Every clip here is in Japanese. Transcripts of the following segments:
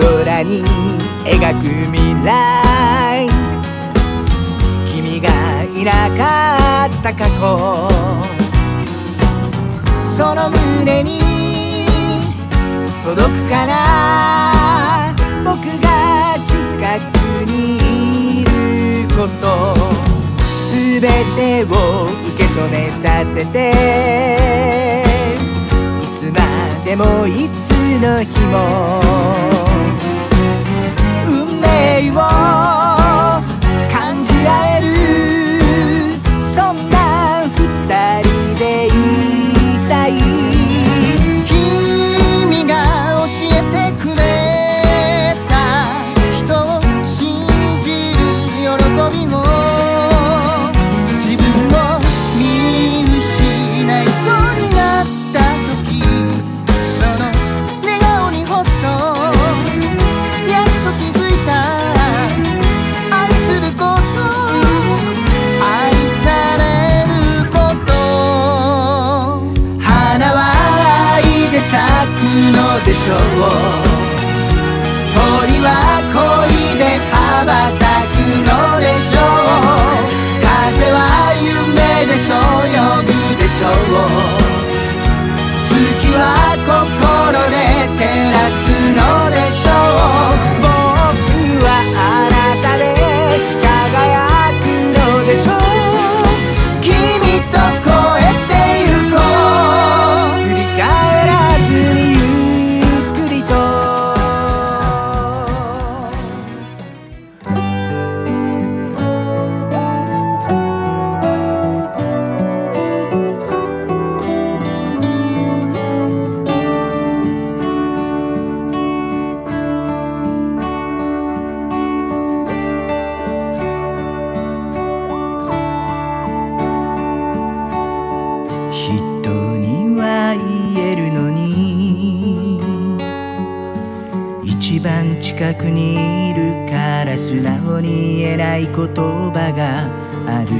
かに描く未来。君がいなかった過去。その胸に届くかな。僕が近くにいること。すべてを受け止めさせて。いつまでもいつの日も。arrival でしょう。鳥は恋近くにいるから素直に言えない言葉がある。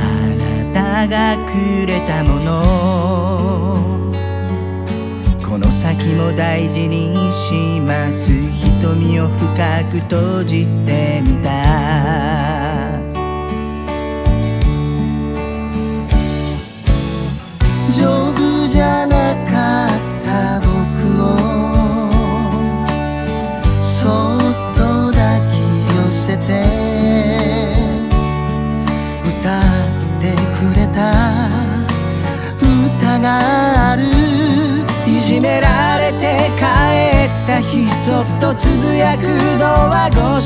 あなたがくれたもの。この先も大事にします。瞳を深く閉じてみた。丈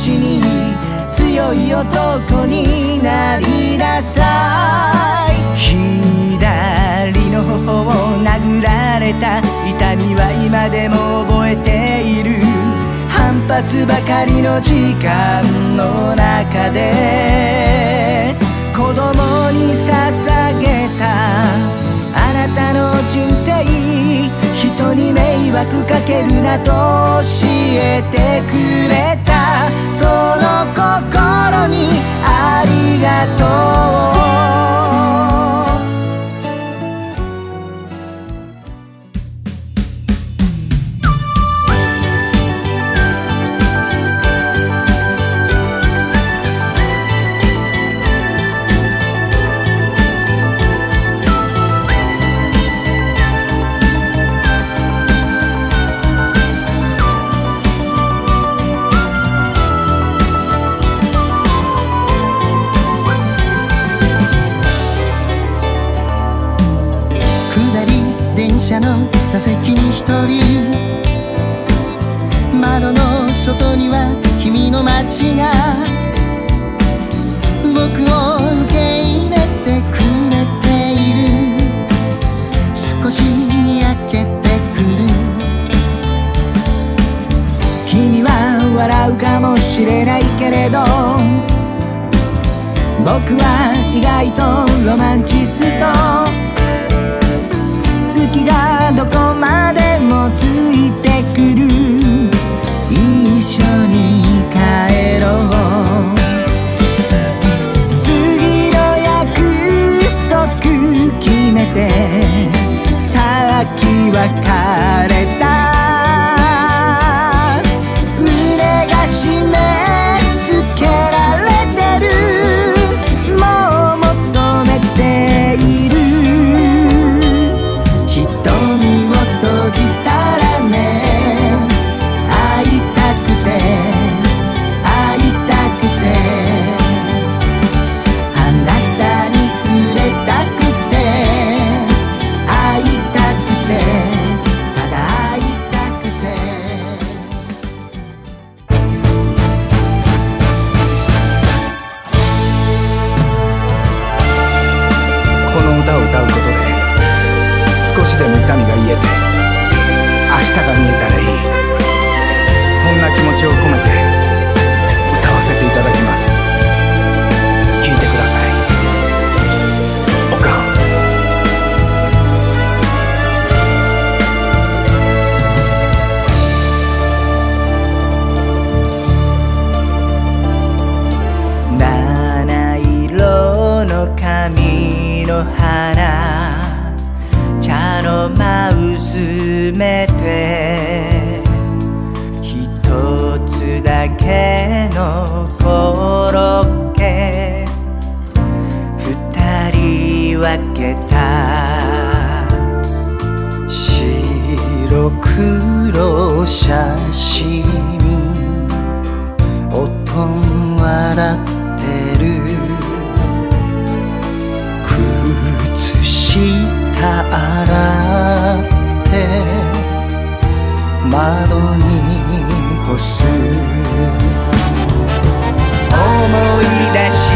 しに強い男になりなさい。左の頬を殴られた痛みは今でも覚えている。反発ばかりの時間の中で。子供迷惑かけるなと教えてくれた。その心にありがとう。に一れた痛みが癒えて明日が見えたらいい。そんな気持ちを込めてつだけのコロッケ。二人分けた。白黒写真。おとん笑ってる。靴下洗って。窓にほしい。思い出し